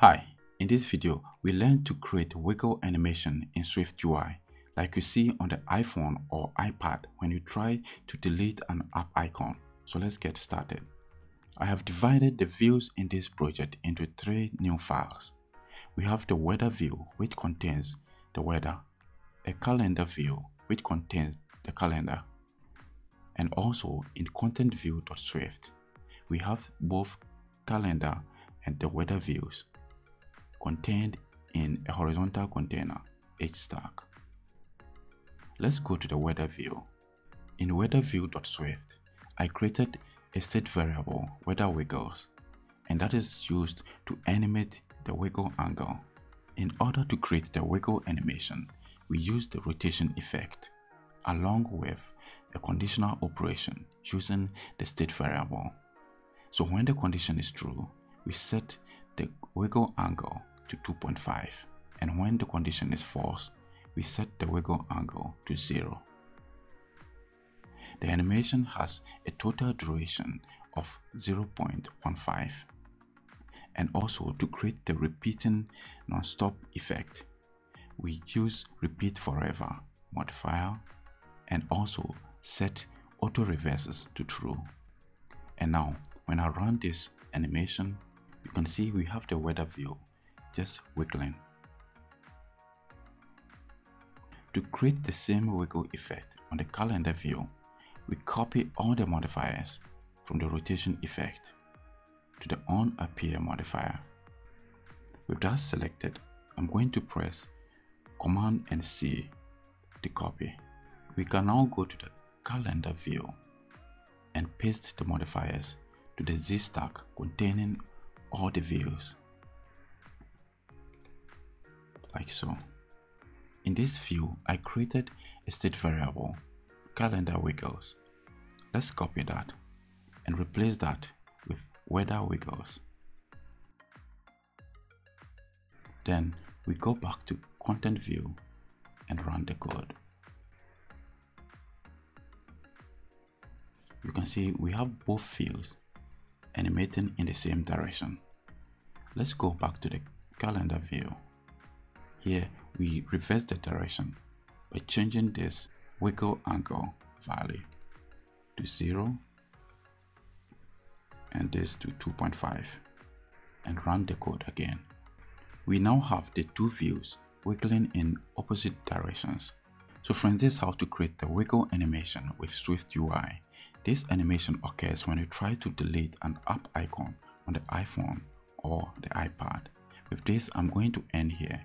Hi, in this video, we learn to create wiggle animation in SwiftUI like you see on the iPhone or iPad when you try to delete an app icon. So let's get started. I have divided the views in this project into three new files. We have the weather view which contains the weather, a calendar view which contains the calendar, and also in content view.swift, we have both calendar and the weather views contained in a horizontal container, hstack. Let's go to the weather view. In weather view.swift, I created a state variable weather wiggles and that is used to animate the wiggle angle. In order to create the wiggle animation, we use the rotation effect along with a conditional operation using the state variable. So when the condition is true, we set the wiggle angle to 2.5 and when the condition is false, we set the wiggle angle to 0. The animation has a total duration of 0.15 and also to create the repeating non-stop effect, we use repeat forever modifier and also set auto reverses to true. And now when I run this animation, you can see we have the weather view just wiggling. To create the same wiggle effect on the calendar view, we copy all the modifiers from the rotation effect to the on appear modifier. With that selected, I'm going to press Command and C to copy. We can now go to the calendar view and paste the modifiers to the Z stack containing all the views like so. In this view, I created a state variable, calendar wiggles. Let's copy that and replace that with weather wiggles. Then we go back to content view and run the code. You can see we have both fields animating in the same direction. Let's go back to the calendar view here we reverse the direction by changing this wiggle angle value to 0 and this to 2.5 and run the code again. We now have the two views wiggling in opposite directions. So friends, this is how to create the wiggle animation with Swift UI. This animation occurs when you try to delete an app icon on the iPhone or the iPad. With this, I'm going to end here.